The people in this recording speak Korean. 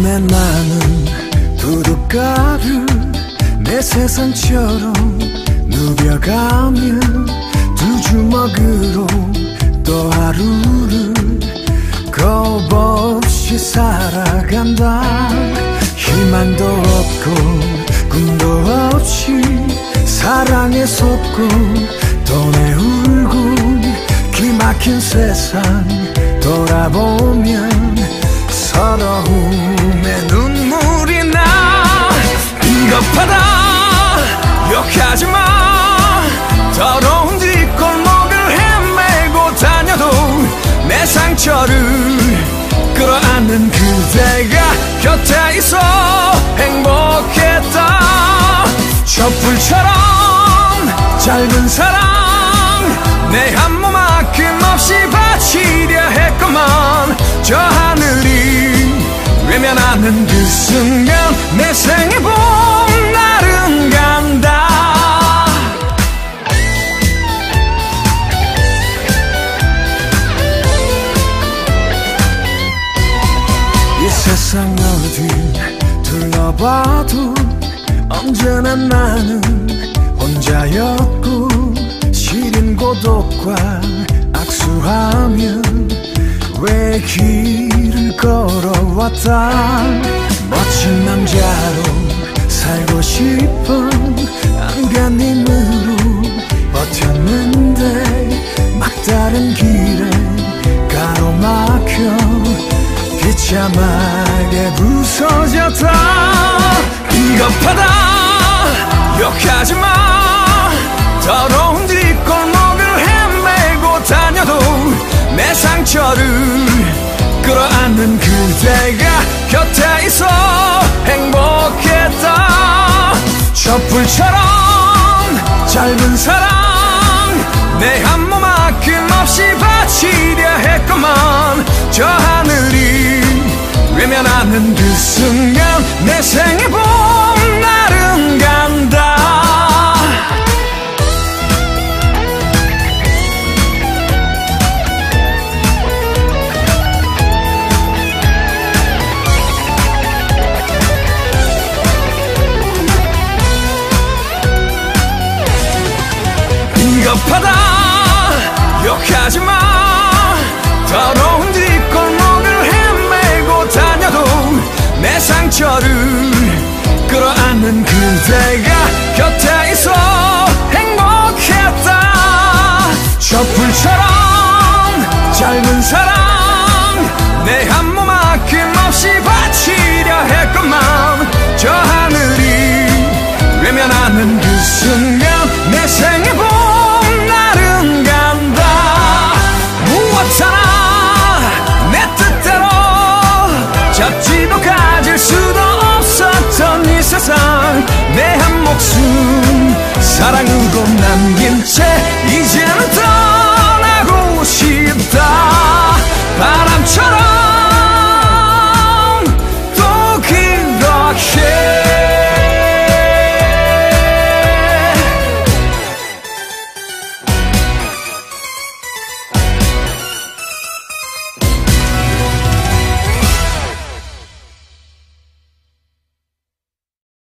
언제나 나는 부둣가를 내 세상처럼 누벼가면 두 주먹으로 또 하루를 겁 없이 살아간다. 희망도 없고 꿈도 없이 사랑에 속고 돈에 울고 기막힌 세상 돌아보면 서러움 곁에 있어 행복했다 촛불처럼 짧은 사랑 내 한 몸 아낌없이 바치려 했건만 저 하늘이 외면하는 그 순간 내 생의 봄 어디 둘러봐도 언제나 나는 혼자였고 시린 고독과 악수하며 왜 길을 걸어왔다? 멋진 남자로 살고 싶어 안간힘으로 버텼는데 막다른 길 비참하게 부서졌다. 비겁하다. 욕하지마. 더러운 뒷골목을 헤매고 다녀도 내 상처를 끌어안는 그대가 곁에 있어 행복했다. 촛불처럼 짧은 사랑 내한 외면하는 그 순간 내 생의 봄 날은 간다. 비겁하다. 욕하지마. 더러 再让 사랑으로 남긴 채